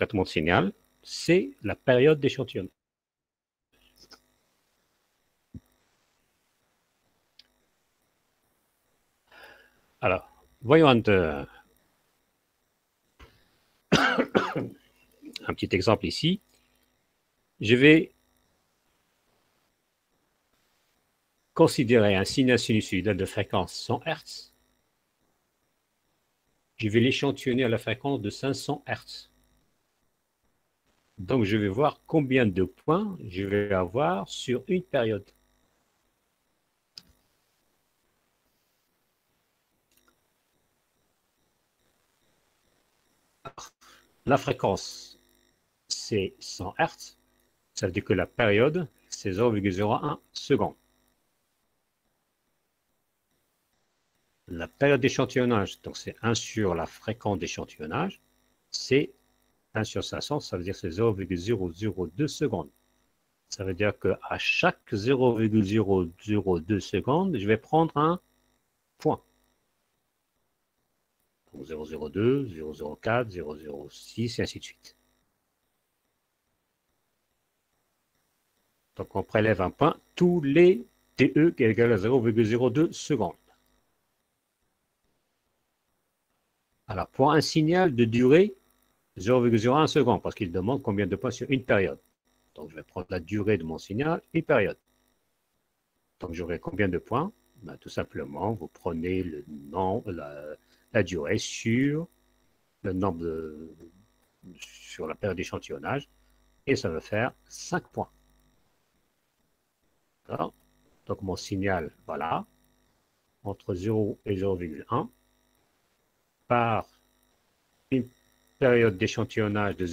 traitement de signal, c'est la période d'échantillonnage. Alors, voyons un, un petit exemple ici. Je vais considérer un signal sinusoïdal de fréquence 100 Hz. Je vais l'échantillonner à la fréquence de 500 Hz. Donc, je vais voir combien de points je vais avoir sur une période. La fréquence, c'est 100 Hz. Ça veut dire que la période, c'est 0,01 secondes. La période d'échantillonnage, donc c'est 1 sur la fréquence d'échantillonnage, c'est 1 sur 500, ça veut dire c'est 0,002 secondes. Ça veut dire qu'à chaque 0,002 secondes, je vais prendre un point. 002, 004, 006 et ainsi de suite. Donc on prélève un point tous les TE qui est égal à 0,02 secondes. Alors pour un signal de durée 0,01 seconde, parce qu'il demande combien de points sur une période. Donc je vais prendre la durée de mon signal, une période. Donc j'aurai combien de points? Ben, Tout simplement, vous prenez le la, durée sur le nombre de, sur la période d'échantillonnage et ça va faire 5 points. Donc mon signal, voilà, entre 0 et 0,1 par une période d'échantillonnage de